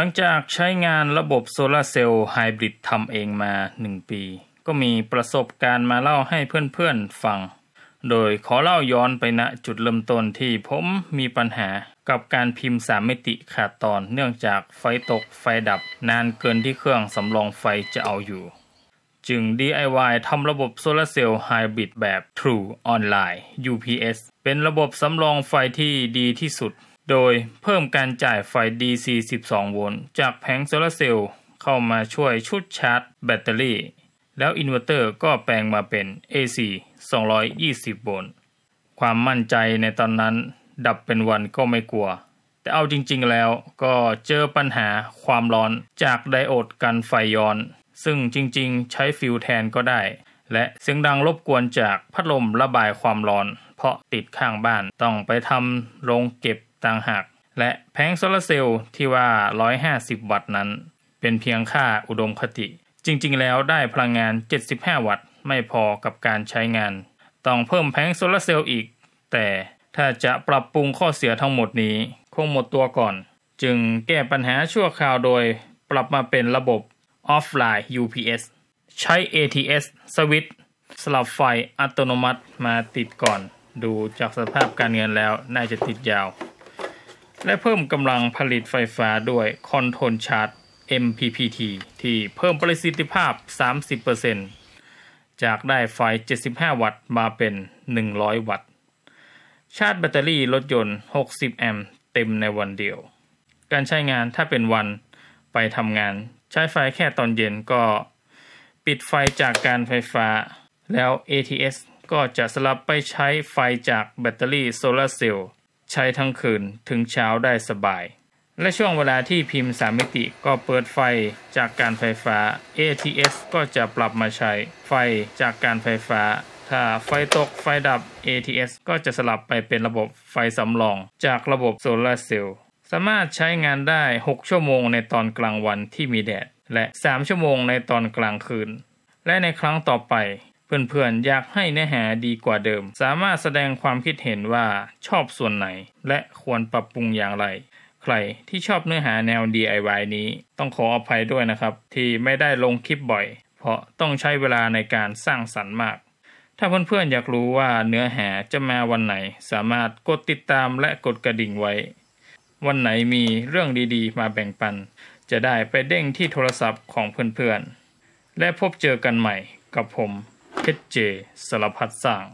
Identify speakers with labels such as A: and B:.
A: หลังจากใช้งานระบบโซลาเซลล์ไฮบริดทำเองมา 1 ปี ก็มีประสบการณ์มาเล่าให้เพื่อนๆฟัง โดยขอเล่าย้อนไปณจุดเริ่มต้นที่ผมมีปัญหากับการพิมพ์สามมิติขาดตอนเนื่องจากไฟตกไฟดับนานเกินที่เครื่องสำรองไฟจะเอาอยู่ จึง DIY ทำระบบโซลาเซลล์ไฮบริดแบบ True Online UPS เป็นระบบสำรองไฟที่ดีที่สุด โดยเพิ่มการจ่ายไฟ DC 12 โวลต์จากแผงโซลาเซลล์เข้ามาช่วยชุดชาร์จแบตเตอรี่ แล้วอินเวอร์เตอร์ก็แปลงมาเป็น AC 220 โวลต์ ความมั่นใจในตอนนั้นดับเป็นวันก็ไม่กลัว แต่เอาจริงๆแล้วก็เจอปัญหาความร้อนจากไดโอดกันไฟย้อน ซึ่งจริงๆ ใช้ฟิวส์แทนก็ได้ และเสียงดังรบกวนจากพัดลมระบายความร้อน เพราะติดข้างบ้านต้องไปทำโรงเก็บ ต่างหาก และแผงโซลาเซลล์ที่ว่า 150 วัตต์นั้น เป็นเพียงค่าอุดมคติ จริงๆ แล้วได้พลังงาน 75 วัตต์ไม่พอกับการใช้งาน ต้องเพิ่มแผงโซลาเซลล์อีก แต่ถ้าจะปรับปรุงข้อเสียทั้งหมดนี้ คงหมดตัวก่อน จึงแก้ปัญหาชั่วคราวโดย ปรับมาเป็นระบบ Offline UPS ใช้ ATS สวิตช์สลับไฟอัตโนมัติมาติดก่อน ดูจากสภาพการเงินแล้วน่าจะติดยาว และเพิ่มกำลังผลิตไฟฟ้าด้วยคอนโทรลชาร์จ MPPT ที่เพิ่มประสิทธิภาพ 30%จากได้ไฟ 75 วัตต์มาเป็น 100 วัตต์ ชาร์จแบตเตอรี่รถยนต์ 60 แอมป์เต็มในวันเดียว การใช้งานถ้าเป็นวันไปทำงาน ใช้ไฟแค่ตอนเย็นก็ ปิดไฟจากการไฟฟ้า แล้ว ATS ก็จะสลับไปใช้ไฟจากแบตเตอรี่โซลาร์เซลล์ ใช้ทั้งคืนถึงเช้าได้สบาย และช่วงเวลาที่พิมพ์สามมิติก็เปิดไฟจากการไฟฟ้า ATS ก็จะปรับมาใช้ไฟจากการไฟฟ้า ถ้าไฟตกไฟดับ ATS ก็จะสลับไปเป็นระบบไฟสำรอง จากระบบโซลาร์เซลล์สามารถใช้งานได้ 6 ชั่วโมงในตอนกลางวันที่มีแดด และ 3 ชั่วโมงในตอนกลางคืน และในครั้งต่อไป เพื่อนๆอยากให้เนื้อหาดีกว่าเดิม สามารถแสดงความคิดเห็นว่าชอบส่วนไหน และควรปรับปรุงอย่างไร ใครที่ชอบเนื้อหาแนว DIY นี้ต้องขออภัยด้วยนะครับ ที่ไม่ได้ลงคลิปบ่อย เพราะต้องใช้เวลาในการสร้างสรรค์มาก ถ้าเพื่อนๆอยากรู้ว่าเนื้อหาจะมาวันไหน สามารถกดติดตามและกดกระดิ่งไว้ วันไหนมีเรื่องดีๆ มาแบ่งปัน จะได้ไปเด้งที่โทรศัพท์ของเพื่อนๆและพบเจอกันใหม่กับผม เพชรเจสารพัดสร้าง